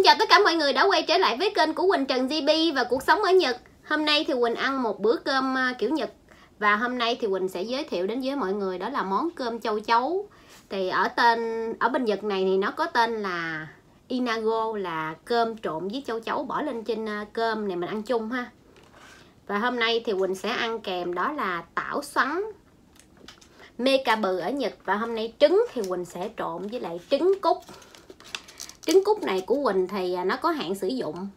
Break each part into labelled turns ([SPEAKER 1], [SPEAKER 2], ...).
[SPEAKER 1] Xin chào tất cả mọi người đã quay trở lại với kênh của Quỳnh Trần GB và cuộc sống ở Nhật. Hôm nay thì Quỳnh ăn một bữa cơm à, kiểu Nhật. Và hôm nay thì Quỳnh sẽ giới thiệu đến với mọi người đó là món cơm châu chấu. Thì ở tên, ở bên Nhật này thì nó có tên là Inago, là cơm trộn với châu chấu bỏ lên trên à, cơm này mình ăn chung ha. Và hôm nay thì Quỳnh sẽ ăn kèm đó là tảo xoắn. Meca bự ở Nhật. Và hôm nay trứng thì Quỳnh sẽ trộn với lại trứng cút trứng cút này của Quỳnh thì à, nó có hạn sử dụng.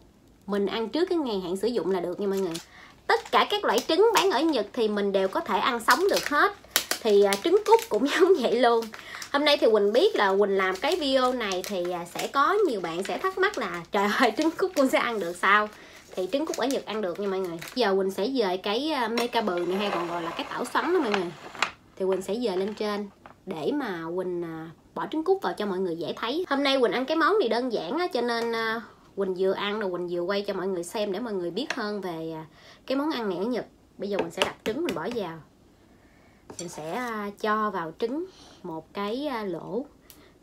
[SPEAKER 1] Mình ăn trước cái ngày hạn sử dụng là được nha mọi người. Tất cả các loại trứng bán ở Nhật thì mình đều có thể ăn sống được hết. Thì à, trứng cút cũng giống vậy luôn. Hôm nay thì Quỳnh biết là Quỳnh làm cái video này thì à, sẽ có nhiều bạn sẽ thắc mắc là trời ơi, trứng cút con sẽ ăn được sao? Thì trứng cút ở Nhật ăn được nha mọi người. Giờ Quỳnh sẽ dời cái meca bừ này hay còn gọi là cái tảo xoắn đó mọi người. Thì Quỳnh sẽ dời lên trên để mà Quỳnh bỏ trứng cút vào cho mọi người dễ thấy. Hôm nay quỳnh ăn cái món này đơn giản á, cho nên à, quỳnh vừa ăn rồi quỳnh vừa quay cho mọi người xem để mọi người biết hơn về à, cái món ăn này ở nhật. Bây giờ mình sẽ đặt trứng mình bỏ vào. Mình sẽ à, cho vào trứng một cái lỗ.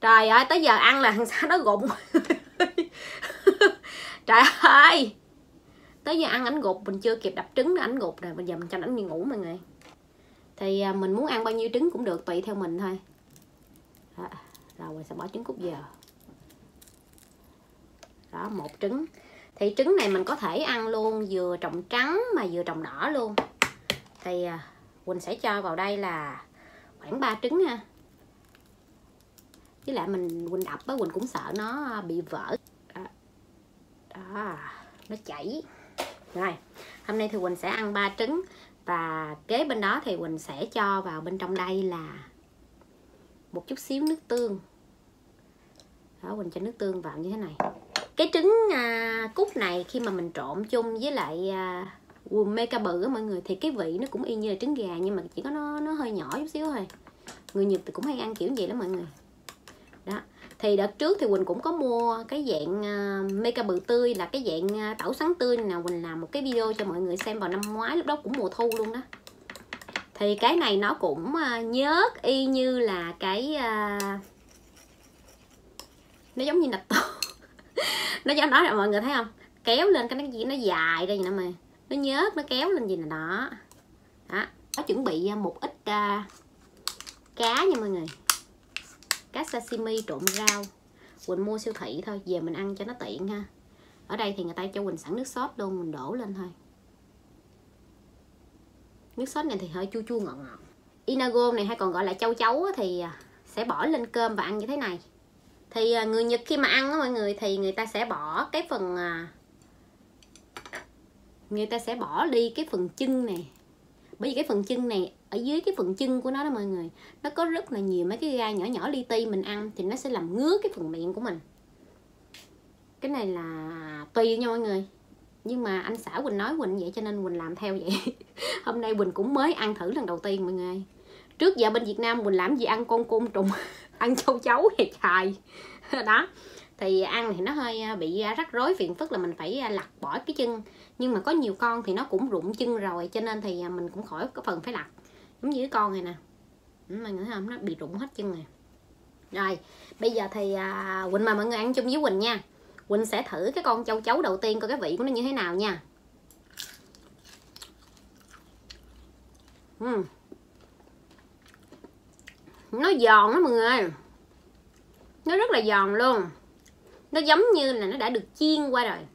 [SPEAKER 1] Trời ơi, tới giờ ăn là thằng sao nó gụng trời ơi! Tới giờ ăn ảnh gục, mình chưa kịp đập trứng nó ảnh gục rồi. Bây giờ mình cho ảnh đi ngủ mọi người. Thì mình muốn ăn bao nhiêu trứng cũng được, tùy theo mình thôi đó. rồi mình sẽ bỏ trứng cút vào. Đó một trứng. Thì trứng này mình có thể ăn luôn vừa trồng trắng mà vừa trồng đỏ luôn. Thì à, Quỳnh sẽ cho vào đây là khoảng 3 trứng ha. Với lại mình Quỳnh đập á Quỳnh cũng sợ nó bị vỡ. Đó, đó nó chảy. Rồi hôm nay thì Quỳnh sẽ ăn 3 trứng và kế bên đó thì Quỳnh sẽ cho vào bên trong đây là một chút xíu nước tương. Đó mình cho nước tương vào như thế này. Cái trứng à, cút này khi mà mình trộn chung với lại à, meca bự á mọi người thì cái vị nó cũng y như là trứng gà nhưng mà chỉ có nó nó hơi nhỏ chút xíu thôi. Người nhật thì cũng hay ăn kiểu vậy lắm mọi người. Đó thì đợt trước thì quỳnh cũng có mua cái dạng à, mê ca bự tươi là cái dạng tẩu tảo sắn tươi nào quỳnh làm một cái video cho mọi người xem vào năm ngoái lúc đó cũng mùa thu luôn đó thì cái này nó cũng à, nhớt y như là cái uh, nó giống như nạch tô nó giống đó là mọi người thấy không? Kéo lên cái nó gì nó dài đây nè mà nó nhớt nó kéo lên gì nè đó. Đó nó chuẩn bị à, một ít uh, cá nha mọi người. Cá sashimi trộn rau. Quỳnh mua siêu thị thôi về mình ăn cho nó tiện ha. Ở đây thì người ta cho quỳnh sẵn nước sốt luôn mình đổ lên thôi nước sốt này thì hơi chua chua ngọt ngọt. Inago này hay còn gọi là châu chấu thì à, sẽ bỏ lên cơm và ăn như thế này. Thì à, người Nhật khi mà ăn đó mọi người, thì người ta sẽ bỏ cái phần à, người ta sẽ bỏ đi cái phần chân này bởi vì cái phần chân này, ở dưới cái phần chân của nó đó mọi người, nó có rất là nhiều mấy cái gai nhỏ nhỏ li ti mình ăn thì nó sẽ làm ngứa cái phần miệng của mình. Cái này là tùy nha mọi người nhưng mà anh xã quỳnh nói quỳnh vậy cho nên quỳnh làm theo vậy. Hôm nay quỳnh cũng mới ăn thử lần đầu tiên, mọi người. Trước giờ bên việt nam quỳnh làm gì ăn con côn trùng, ăn châu chấu thì trời đó. Thì ăn thì nó hơi ờ, bị ờ, rắc rối, phiền phức là mình phải ờ, lặt bỏ cái chân. Nhưng mà có nhiều con thì nó cũng rụng chân rồi, cho nên thì mình cũng khỏi có phần phải lặt. Giống như cái con này nè. Ừ, mọi người thấy không? Nó bị rụng hết chân này rồi, bây giờ thì quỳnh mời mọi người ăn chung với quỳnh nha quỳnh sẽ thử cái con châu chấu đầu tiên coi cái vị của nó như thế nào nha. Uhm. nó giòn đó mọi người. Nó rất là giòn luôn. Nó giống như là nó đã được chiên qua rồi.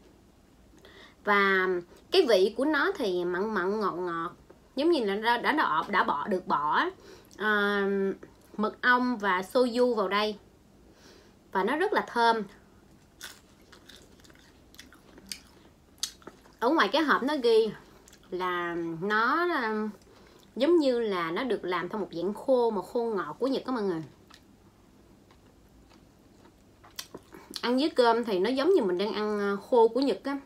[SPEAKER 1] Và cái vị của nó thì mặn mặn ngọt ngọt giống như là đã đã đã, đã bỏ được bỏ uh, mật ong và soju vào đây. Và nó rất là thơm. Ở ngoài cái hộp nó ghi là nó um, giống như là nó được làm theo một dạng khô, mà khô ngọt của Nhật các mọi người. Ăn với cơm thì nó giống như mình đang ăn uh, khô của Nhật á.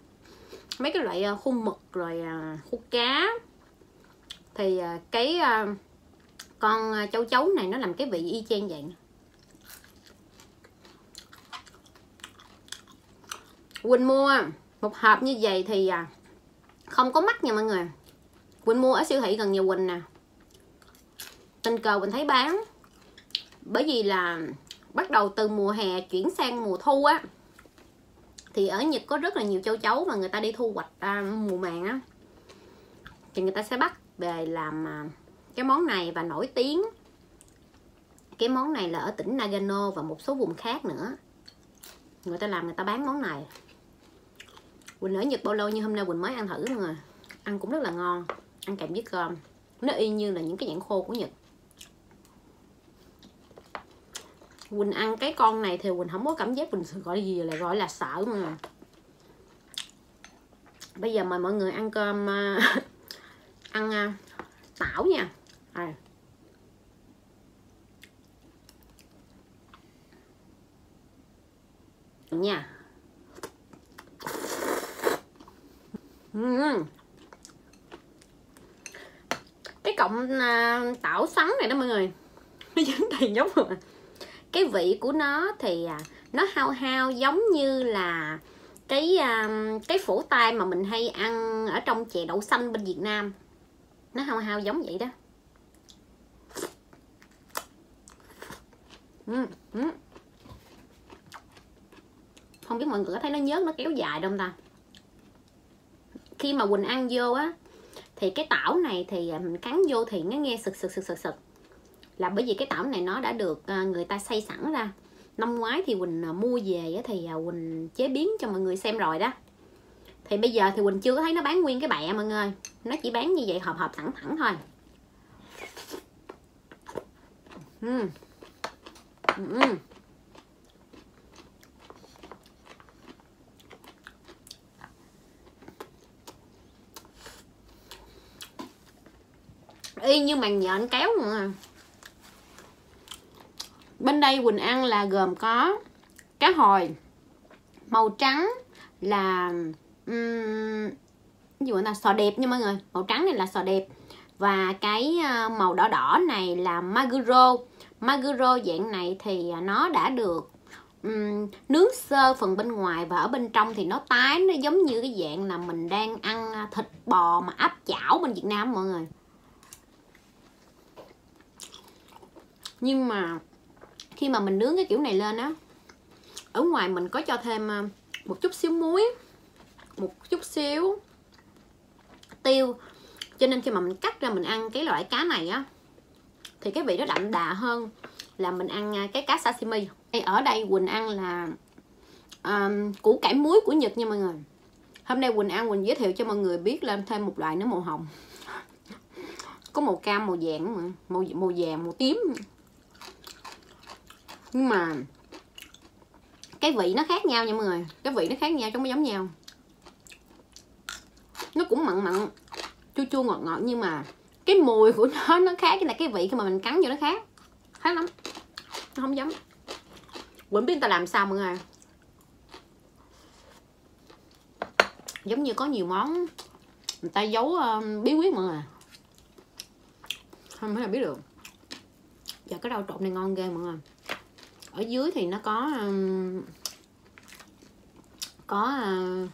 [SPEAKER 1] Mấy cái loại uh, khô mực rồi uh, khô cá. Thì cái con châu chấu này nó làm cái vị y chang vậy. Quỳnh mua một hộp như vậy thì à, không có mắc nha mọi người. Quỳnh mua ở siêu thị gần nhà Quỳnh nè. Tình cờ Quỳnh thấy bán. Bởi vì là bắt đầu từ mùa hè chuyển sang mùa thu á thì ở Nhật có rất là nhiều châu chấu mà người ta đi thu hoạch à, mùa màng á. Thì người ta sẽ bắt về làm à, cái món này và nổi tiếng. Cái món này là ở tỉnh Nagano và một số vùng khác nữa. Người ta làm người ta bán món này. Quỳnh ở Nhật bao lâu nhưng hôm nay Quỳnh mới ăn thử luôn à ăn cũng rất là ngon. Ăn kèm với cơm. Nó y như là những cái nhãn khô của Nhật. Quỳnh ăn cái con này thì Quỳnh không có cảm giác Quỳnh gọi gì là gọi là sợ mà bây giờ mời mọi người ăn cơm à, ăn à, tảo nha. À. nha. Uhm. cái cọng uh, tảo sắn này đó mọi người. Nó dính đầy giống rồi. Cái vị của nó thì à, nó hao hao giống như là cái um, cái phổ tai mà mình hay ăn ở trong chè đậu xanh bên Việt Nam. Nó hao hao giống vậy đó. Uhm, uhm. không biết mọi người có thấy nó nhớt nó kéo dài không ta? Khi mà quỳnh ăn vô á, thì cái tảo này thì à, mình cắn vô thì nó nghe sực sực sực sực sực. Là bởi vì cái tảo này nó đã được à, người ta xay sẵn ra. Năm ngoái thì quỳnh à, mua về thì quỳnh chế biến cho mọi người xem rồi đó. Thì bây giờ thì quỳnh chưa có thấy nó bán nguyên cái bẹ, mọi người. Nó chỉ bán như vậy hộp hộp thẳng thẳng thôi. Uhm. Uhm. Y như màng nhện kéo mà. Bên đây quỳnh ăn là gồm có cá hồi màu trắng là um, gì gọi là sò đẹp nha mọi người. Màu trắng này là sò đẹp. Và cái ờ, màu đỏ đỏ này là maguro. Maguro dạng này thì nó đã được um, nướng sơ phần bên ngoài và ở bên trong thì nó tái. Nó giống như cái dạng là mình đang ăn ờ, thịt bò mà áp chảo bên Việt Nam mọi người. Nhưng mà khi mà mình nướng cái kiểu này lên á ở ngoài mình có cho thêm à, một chút xíu muối một chút xíu tiêu. Cho nên khi mà mình cắt ra mình ăn cái loại cá này á thì cái vị nó đậm đà hơn là mình ăn à, cái cá sashimi. Ở đây quỳnh ăn là um, củ cải muối của nhật nha mọi người. Hôm nay quỳnh ăn quỳnh giới thiệu cho mọi người biết lên thêm một loại nữa màu hồng. Có màu cam màu vàng mà màu màu vàng màu tím nhưng mà cái vị nó khác nhau nha mọi người. Cái vị nó khác nhau không có giống nhau. Nó cũng mặn mặn chua chua ngọt ngọt nhưng mà cái mùi của nó nó khác cái là cái vị khi mà mình cắn vô nó khác. Khác lắm. Nó không giống. Quỳnh biết người ta làm sao mọi người? Giống như có nhiều món người ta giấu uh, bí quyết mọi người. Không thể nào biết được. Giờ cái rau trộn này ngon ghê mọi người ở dưới thì nó có um, có uh,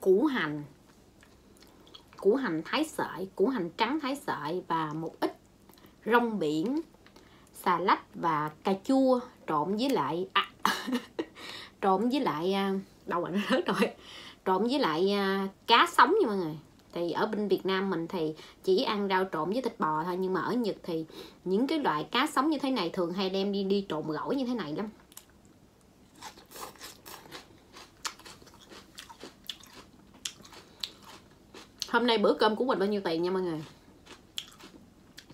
[SPEAKER 1] củ hành. Củ hành thái sợi củ hành trắng thái sợi và một ít rong biển xà lách và cà chua trộn với lại à, trộn với lại đâu rồi nó rớt rồi. Trộn với lại uh, cá sống nha mọi người thì ở bên Việt Nam mình thì chỉ ăn rau trộn với thịt bò thôi nhưng mà ở Nhật thì những cái loại cá sống như thế này thường hay đem đi đi trộn gỏi như thế này lắm. Hôm nay bữa cơm của mình bao nhiêu tiền nha mọi người?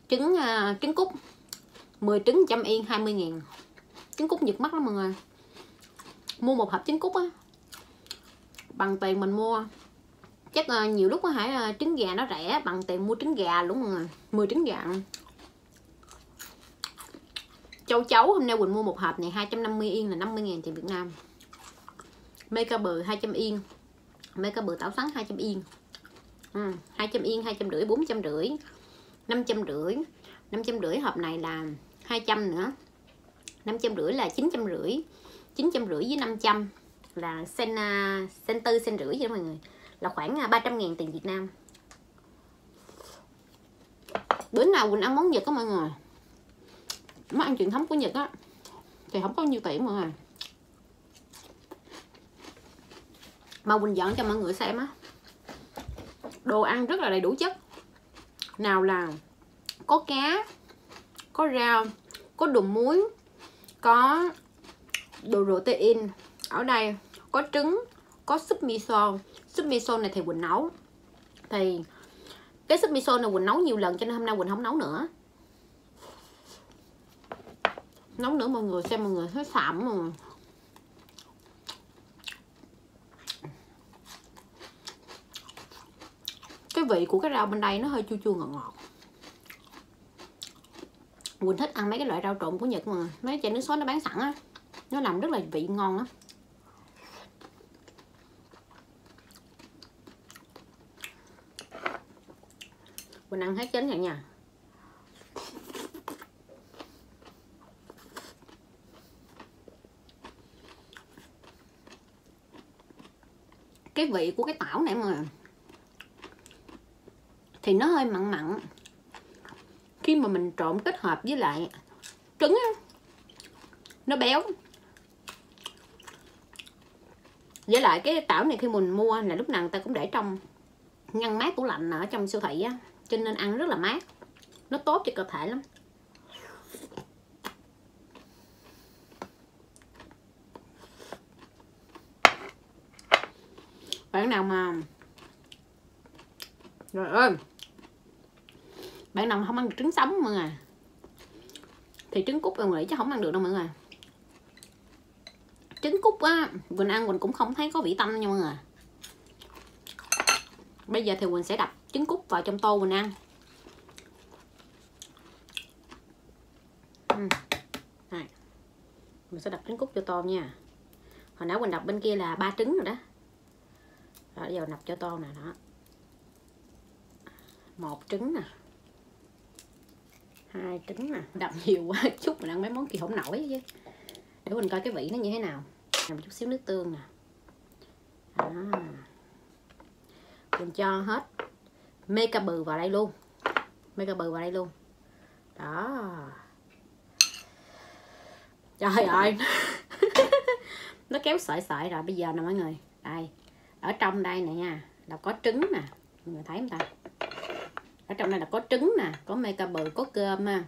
[SPEAKER 1] Trứng uh, trứng cút. 10 trứng trăm yên 20 ngàn trứng cút nhật mắt lắm mọi người. Mua một hộp trứng cút á. Bằng tiền mình mua chắc uh, nhiều lúc có hãy uh, ờ, trứng gà nó rẻ bằng tiền mua trứng gà luôn à. rồi 10 trứng gà. Châu chấu hôm nay Quỳnh mua một hộp này 250 yên là 50 ngàn tiền Việt Nam. Mê ca bự 200 yên. Mê ca bự tảo sắn 200 yên. Ừ, 200 yên 250 450 550 550 hộp này là 200 nữa. 550 là 950 950 với 500 là sen sen ờ, tư sen rưỡi cho mọi người là khoảng à, 300 ngàn tiền Việt Nam. Bữa nào Quỳnh ăn món Nhật á mọi người. Món ăn truyền thống của Nhật á. Thì không có nhiêu tiền mọi người. Mà quỳnh dẫn cho mọi người xem á. Đồ ăn rất là đầy đủ chất. Nào là có cá, có rau, có đồ muối, có đồ protein ở đây, có trứng, có súp miso súp miso này thì quỳnh nấu. Thì cái súp miso này quỳnh nấu nhiều lần cho nên hôm nay quỳnh không nấu nữa. Nấu nữa mọi người xem mọi người thấy sạm mà cái vị của cái rau bên đây nó hơi chua chua ngọt ngọt. Quỳnh thích ăn mấy cái loại rau trộn của Nhật mà, mấy chai nước sốt nó bán sẵn á. Nó làm rất là vị ngon á. Mình ăn hết chín rồi nha. Cái vị của cái tảo này mà thì nó hơi mặn mặn. Khi mà mình trộn kết hợp với lại trứng á, nó béo. Với lại cái tảo này khi mình mua là lúc nào người ta cũng để trong ngăn mát tủ lạnh ở trong siêu thị á cho nên ăn rất là mát. Nó tốt cho cơ thể lắm. Bạn nào mà rồi ơi. Bạn nào không ăn được trứng sống mọi người. Thì trứng cút em nghĩ chứ không ăn được đâu mọi người. Trứng cút á, quỳnh ăn quỳnh cũng không thấy có vị tanh nha mọi người. Bây giờ thì quỳnh sẽ đập trứng cút vào trong tô mình ăn. Ừ. Này, mình sẽ đập trứng cút cho tô nha. Hồi nãy mình đập bên kia là ba trứng rồi đó. Rồi giờ đập cho tô nè, đó. Một trứng nè. Hai trứng nè. Đập nhiều quá, chút mình ăn mấy món kia không nổi chứ. Để mình coi cái vị nó như thế nào. Làm một chút xíu nước tương nè. À. mình cho hết mê ca bừ vào đây luôn. Mê ca bừ vào đây luôn. Đó. Trời ơi. Nó kéo sợi sợi rồi, bây giờ nè mọi người. Đây, ở trong đây nè nha, là có trứng nè. Mọi người thấy không ta? Ở trong đây là có trứng nè, có mê ca bự có cơm ha.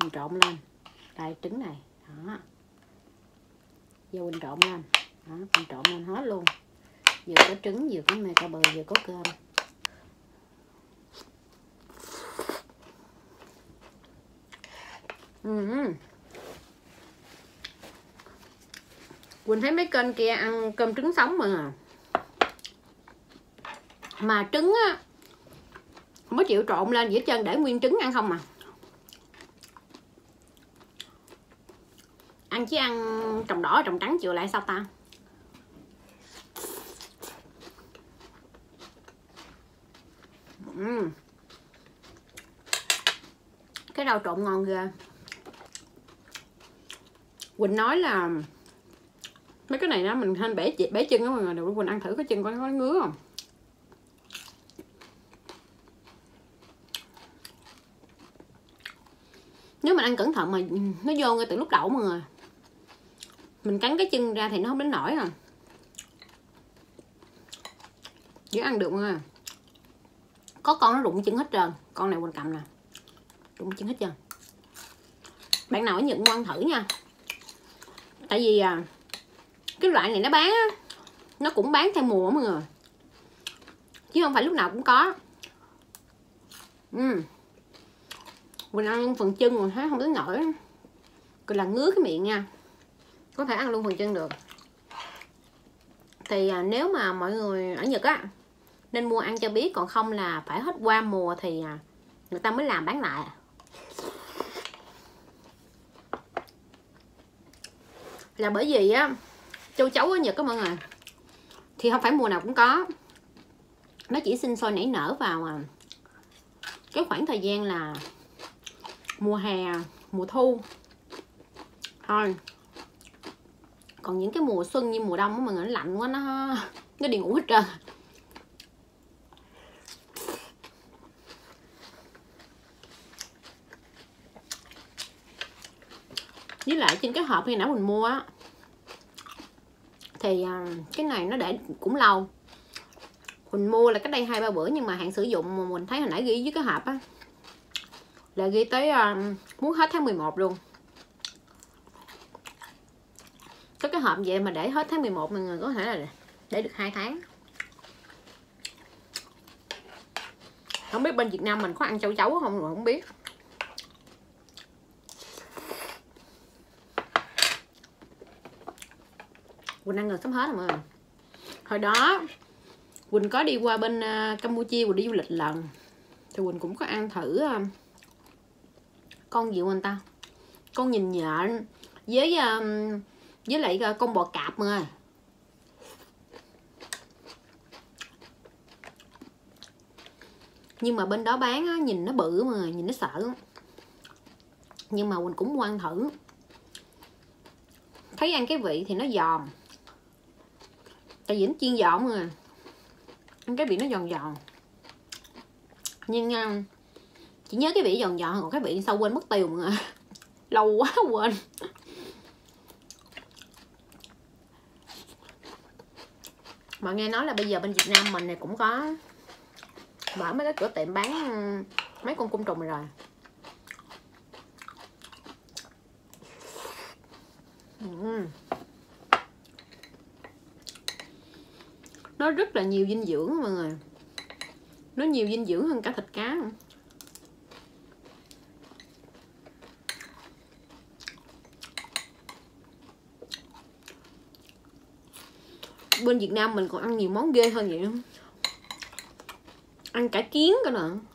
[SPEAKER 1] Mình trộn lên. Đây, trứng này. Đó. Vô mình trộn lên. Đó, mình trộn lên hết luôn. Vừa có trứng, vừa có mê ca bự vừa có cơm. Quỳnh thấy mấy kênh kia ăn cơm trứng sống mà. Mà trứng á có chịu trộn lên dĩa chân để nguyên trứng ăn không mà ăn chứ ăn trồng đỏ, trồng trắng chịu lại sao ta? Uhm. cái rau trộn ngon ghê quỳnh nói là mấy cái này đó mình thanh bể bể chân đó mọi người. Quỳnh ăn thử cái chân có nó ngứa không? Nếu mình ăn cẩn thận mà nó vô ngay từ lúc đầu mọi người. Mình cắn cái chân ra thì nó không đến nổi à. Dễ ăn được mọi người. Có con nó rụng chân hết trơn. Con này quỳnh cầm nè. Rụng chân hết trơn. Bạn nào ở nhận quan thử nha tại vì à, cái loại này nó bán á nó cũng bán theo mùa mọi người. Chứ không phải lúc nào cũng có. Uhm. mình ăn luôn phần chân mà thấy không đến nổi cứ là ngứa cái miệng nha. Có thể ăn luôn phần chân được. Thì à, nếu mà mọi người ở Nhật á nên mua ăn cho biết còn không là phải hết qua mùa thì à, người ta mới làm bán lại. Là bởi vì á châu chấu ở Nhật á mọi người thì không phải mùa nào cũng có. Nó chỉ sinh sôi nảy nở vào à, cái khoảng thời gian là mùa hè mùa thu. Thôi. Còn những cái mùa xuân như mùa đông mà nó lạnh quá nó nó đi ngủ hết trơn. Với lại trên cái hộp khi nãy mình mua á thì à, cái này nó để cũng lâu. Mình mua là cách đây hai ba bữa nhưng mà hạn sử dụng mà mình thấy hồi nãy ghi với cái hộp á là ghi tới uh, muốn hết tháng 11 luôn. Có cái hộp vậy mà để hết tháng 11 mọi người có thể là để được hai tháng. Không biết bên Việt Nam mình có ăn châu chấu không rồi không biết. Quỳnh ăn rồi sắp hết rồi mọi người. Hồi đó Quỳnh có đi qua bên à, Campuchia Quỳnh đi du lịch lần. Thì Quỳnh cũng có ăn thử à, con gì của anh ta? Con nhìn nhện với à, với lại con bò cạp mà nhưng mà bên đó bán á, nhìn nó bự mà nhìn nó sợ. Nhưng mà quỳnh cũng quan thử. Thấy ăn cái vị thì nó giòn tại vì nó chiên giòn mà. Ăn cái vị nó giòn giòn. Nhưng uh, chỉ nhớ cái vị giòn giòn còn cái vị sau quên mất tiêu mà. Lâu quá quên. Mà nghe nói là bây giờ bên Việt Nam mình này cũng có mở mấy cái cửa tiệm bán à, mấy con côn trùng rồi. Uhm. Nó rất là nhiều dinh dưỡng mọi người. Nó nhiều dinh dưỡng hơn cả thịt cá bên Việt Nam mình còn ăn nhiều món ghê hơn vậy ăn cả kiến cơ nè.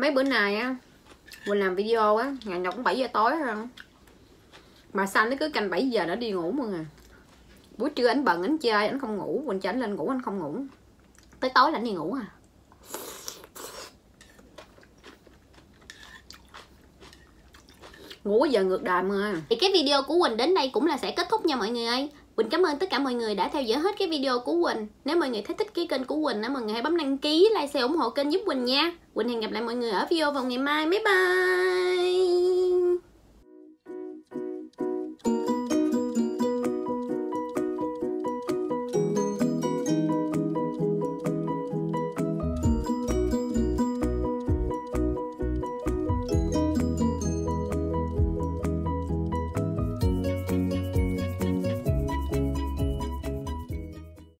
[SPEAKER 1] Mấy bữa nay á mình làm video á, ngày nào cũng 7 giờ tối rồi mà sao nó cứ canh 7 giờ nó đi ngủ mọi người? Buổi trưa anh bận anh chơi anh không ngủ. Mình cho anh lên ngủ anh không ngủ. Tới tối là anh đi ngủ à? Ngủ giờ ngược đời mà thì cái video của Quỳnh đến đây cũng là sẽ kết thúc nha mọi người ơi. Quỳnh cảm ơn tất cả mọi người đã theo dõi hết cái video của Quỳnh. Nếu mọi người thấy thích cái kênh của Quỳnh á mọi người hãy bấm đăng ký, like, share ủng hộ kênh giúp Quỳnh nha. Quỳnh hẹn gặp lại mọi người ở video vào ngày mai. Bye bye.